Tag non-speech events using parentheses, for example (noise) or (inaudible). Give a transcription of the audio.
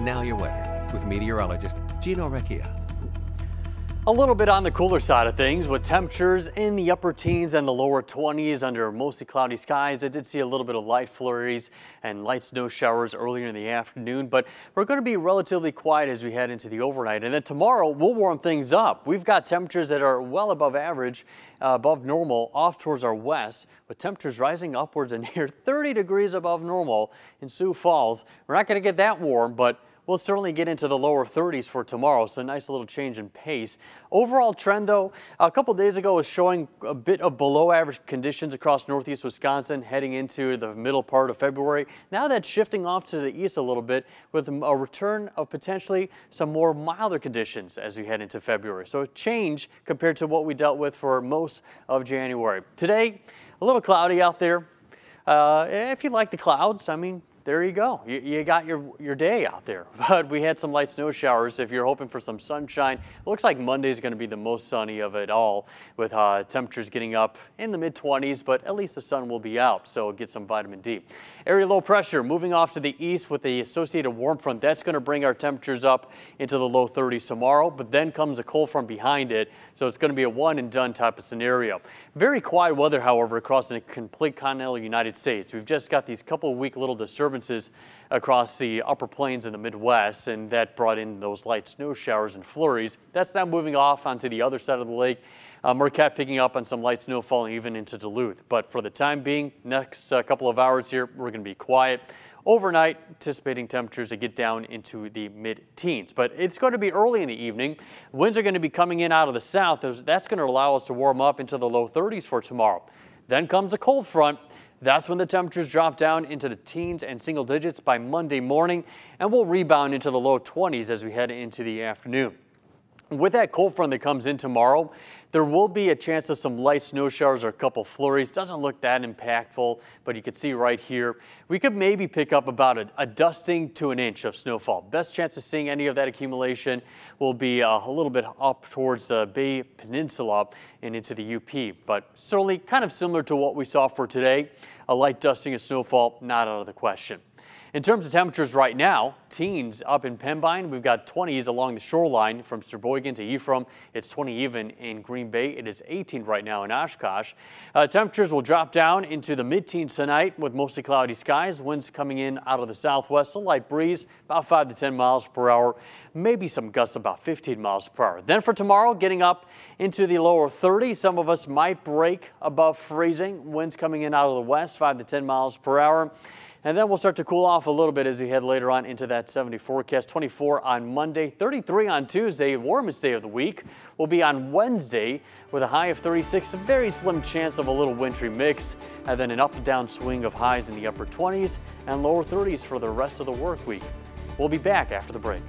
And now your weather with meteorologist Gino Recchia. A little bit on the cooler side of things with temperatures in the upper teens and the lower 20s under mostly cloudy skies. I did see a little bit of light flurries and light snow showers earlier in the afternoon, but we're going to be relatively quiet as we head into the overnight. And then tomorrow we'll warm things up. We've got temperatures that are well above average, uh, above normal off towards our west with temperatures rising upwards (laughs) and near 30 degrees above normal in Sioux Falls. We're not going to get that warm, but We'll certainly get into the lower 30s for tomorrow, so a nice little change in pace. Overall trend, though, a couple days ago was showing a bit of below average conditions across northeast Wisconsin heading into the middle part of February. Now that's shifting off to the east a little bit with a return of potentially some more milder conditions as we head into February. So a change compared to what we dealt with for most of January. Today, a little cloudy out there. Uh, if you like the clouds, I mean, there you go. You, you, got your, your day out there. (laughs) But we had some light snow showers. If you're hoping for some sunshine, it looks like Monday is going to be the most sunny of it all with uh, temperatures getting up in the mid 20s, but at least the sun will be out, so get some vitamin D. Area low pressure moving off to the east with the associated warm front. That's going to bring our temperatures up into the low 30s tomorrow, but then comes a cold front behind it, so it's going to be a one and done type of scenario. Very quiet weather, however, across the complete continental United States. We've just got these couple weak little disturbances across the upper plains in the Midwest, and that brought in those light snow showers and flurries. That's now moving off onto the other side of the lake. Uh, Marquette picking up on some light snow falling even into Duluth. But for the time being, next uh, couple of hours here, we're going to be quiet. Overnight, anticipating temperatures to get down into the mid-teens. But it's going to be early in the evening. Winds are going to be coming in out of the south. That's going to allow us to warm up into the low 30s for tomorrow. Then comes a cold front that's when the temperatures drop down into the teens and single digits by Monday morning and will rebound into the low 20s as we head into the afternoon. With that cold front that comes in tomorrow, there will be a chance of some light snow showers or a couple flurries. Doesn't look that impactful, but you can see right here, we could maybe pick up about a, a dusting to an inch of snowfall. Best chance of seeing any of that accumulation will be uh, a little bit up towards the Bay Peninsula and into the UP, but certainly kind of similar to what we saw for today. A light dusting of snowfall, not out of the question. In terms of temperatures right now, teens up in Pembine. We've got 20s along the shoreline from Sheboygan to Ephraim. It's 20 even in Green Bay. It is 18 right now in Oshkosh. Uh, temperatures will drop down into the mid-teens tonight with mostly cloudy skies. Winds coming in out of the southwest. A light breeze, about 5 to 10 miles per hour. Maybe some gusts about 15 miles per hour. Then for tomorrow, getting up into the lower 30s. Some of us might break above freezing. Winds coming in out of the west, 5 to 10 miles per hour. And then we'll start to cool off a little bit as we head later on into that 70 forecast. 24 on Monday, 33 on Tuesday, warmest day of the week will be on Wednesday with a high of 36. A very slim chance of a little wintry mix and then an up and down swing of highs in the upper 20s and lower 30s for the rest of the work week. We'll be back after the break.